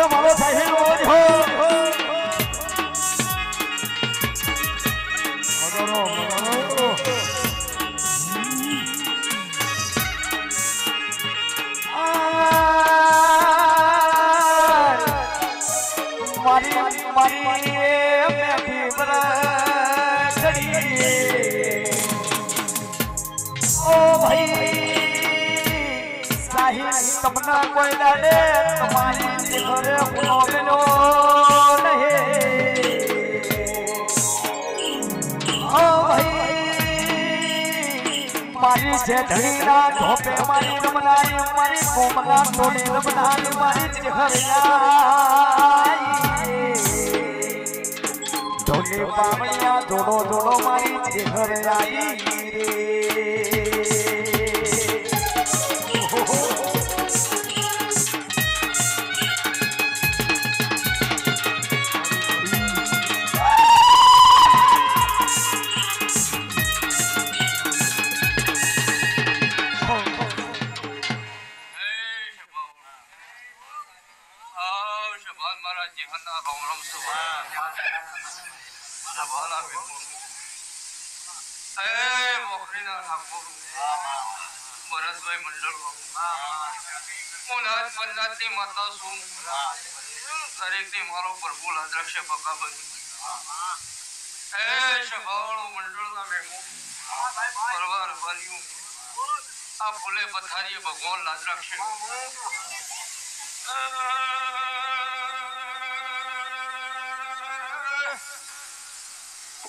અરે મારો સાહેબ રોજ હો તમને કોઈ દાડે તમારી ઘરે ગુનો મેલો નહીં મારી જેઠણીના ઢોપે મારી રમનારી, મારી કોમલા તોડે રમનારી, મારી ચેહરિયાઈ ઢોલી પામણિયા જોડો જોડો મારી ચેહરિયાઈ રે મંડળ દરેકથી મારો પ્રભુ લાદ્રક્ષ બકા બની એ સભાવાળો મંડળના મેમો પરવાર બન્યું આ ભૂલે પથારીએ ભગવાન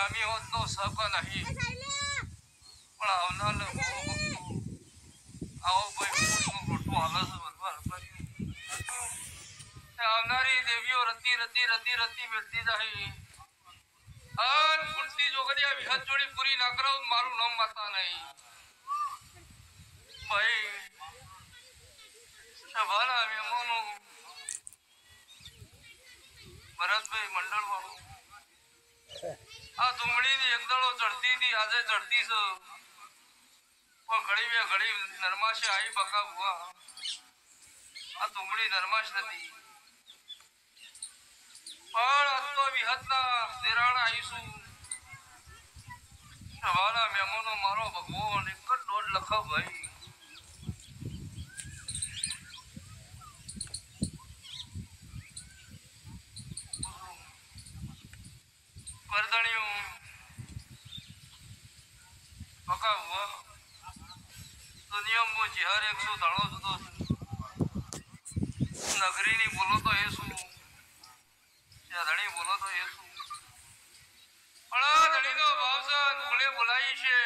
આ હમી હોત નો સક નહીં પણ આવનાર આવો ભાઈ મોટું તે આવનારી દેવીઓ રતી રતી રતી રતી બેઠતી જાય. અન કુંતી જોગડિયા વિહત જોડી પૂરી ના કરો મારું નામ માતા નહીં. ભાઈ સભાના મહેમાનો ભરતભાઈ મંડળ વાળો આ ધૂમડી ની એકદળો ચડતી હતી આજે ચડતી છે. પણ ઘડી બે ઘડી નરમાશે આવી બકા ભુવા. આ ધૂમડી નરમાશ નથી. પણ આજ તો વિહતના દેરાણ આવીશું. સવાના મહેમાનો મારો ભગવાન એક જ દોઢ લખો ભાઈ વર્દણિયું બકા હુઆ જહર એકસો દાડો છે નગરીની બોલો તો એ શું? બોલો તો એ શું? ધણીનો ભાવ છે ભૂલે છે.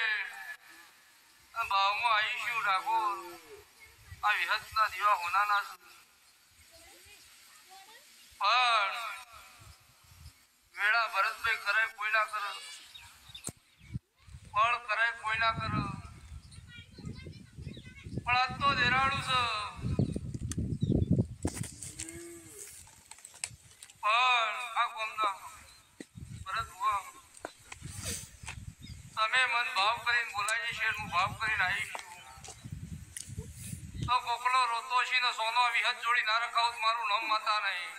ભાવમાં આવીશું ઠાકોર આ વિહતના દીવા હોનાના પણ વેળા ભરતભાઈ કરે, કોઈ ના કરે. ફળ કરે, કોઈ ના કરે. પણ આજ તો દેરાડું છે પણ આ ભુવા તમે મન ભાવ કરીને બોલાવી છે ભાવ કરીને આવી તો કોકલો રોતો છે ને સોનો વિહત જોડી ના રખાવું મારું નામ માતા નહીં